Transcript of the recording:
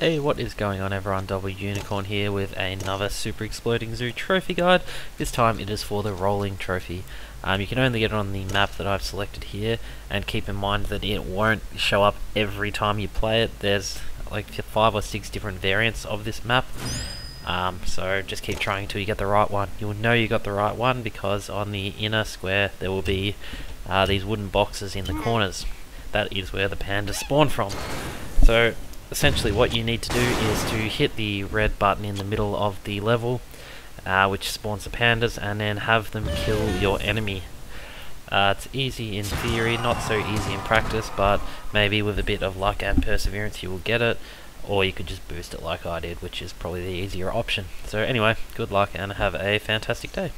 Hey, what is going on everyone? Double Unicorn here with another Super Exploding Zoo trophy guide. This time it is for the Rollin Trophy. Um, you can only get it on the map that I've selected here, and keep in mind that it won't show up every time you play it. There's like five or six different variants of this map. Um, so just keep trying until you get the right one. You'll know you got the right one because on the inner square there will be uh, these wooden boxes in the corners. That is where the pandas spawn from. So essentially what you need to do is to hit the red button in the middle of the level uh, which spawns the pandas and then have them kill your enemy. Uh, it's easy in theory, not so easy in practice, but maybe with a bit of luck and perseverance you will get it, or you could just boost it like I did, which is probably the easier option. So anyway, good luck and have a fantastic day.